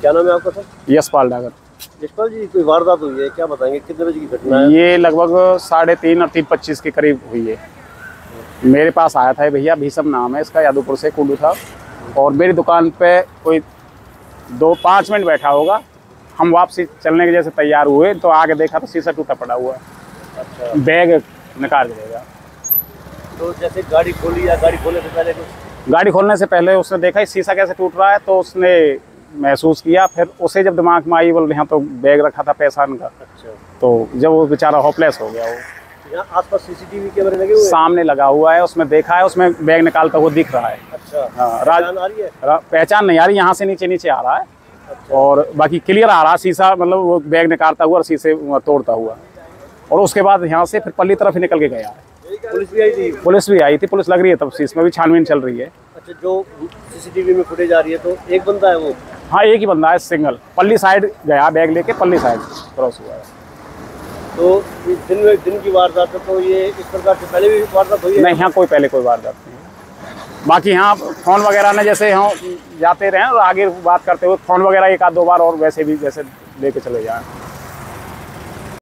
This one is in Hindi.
क्या नाम है आपका सर? यशपाल डागर। यशपाल जी कोई वारदात हुई है? क्या बताएँगे? कितने बजे की घटना है? ये लगभग साढ़े तीन और तीन पच्चीस के करीब हुई है। मेरे पास आया था भैया भीषम नाम है इसका यादवपुर से कुंडू था। और मेरी दुकान पे कोई दो पाँच मिनट बैठा होगा। हम वापसी चलने के जैसे तैयार हुए तो आगे देखा तो शीशा टूटा पड़ा हुआ है। अच्छा। बैग निकाल देगा तो जैसे गाड़ी खोली या गाड़ी खोलने से पहले कुछ गाड़ी खोलने से पहले उसने देखा शीशा कैसे टूट रहा है? तो उसने महसूस किया फिर उसे जब दिमाग में आई बोल यहाँ तो बैग रखा था पैसा का अच्छा। तो जब वो बेचारा होपलेस हो गया वो आसपास सीसीटीवी कैमरे लगे हुए सामने लगा हुआ है उसमें देखा है उसमें बैग निकालता हुआ दिख रहा है। अच्छा। हाँ, राज- है? पहचान नहीं आ रही यहाँ से नीचे नीचे आ रहा है। अच्छा। और बाकी क्लियर आ रहा शीशा मतलब वो बैग निकालता हुआ और शीशे तोड़ता हुआ। और उसके बाद यहाँ से फिर पल्ली तरफ़ ही निकल के गया। है पुलिस भी आई थी? पुलिस भी आई थी पुलिस लग रही है तब से इसमें भी छानबीन चल रही है। अच्छा जो सीसीटीवी में फुटेज आ रही है तो एक बंदा है वो? हाँ एक ही बंदा है सिंगल पल्ली साइड गया बैग लेके पल्ली साइड क्रॉस हुआ है। तो इस दिन में दिन की वारदात है तो ये इस प्रकार से पहले भी वारदात हुई है? नहीं यहाँ कोई पहले कोई वारदात नहीं है। बाकी यहाँ फ़ोन वगैरह ने जैसे हम जाते रहे और आगे बात करते हुए फ़ोन वगैरह एक आध दो बार और वैसे भी जैसे लेके चले जाएँ।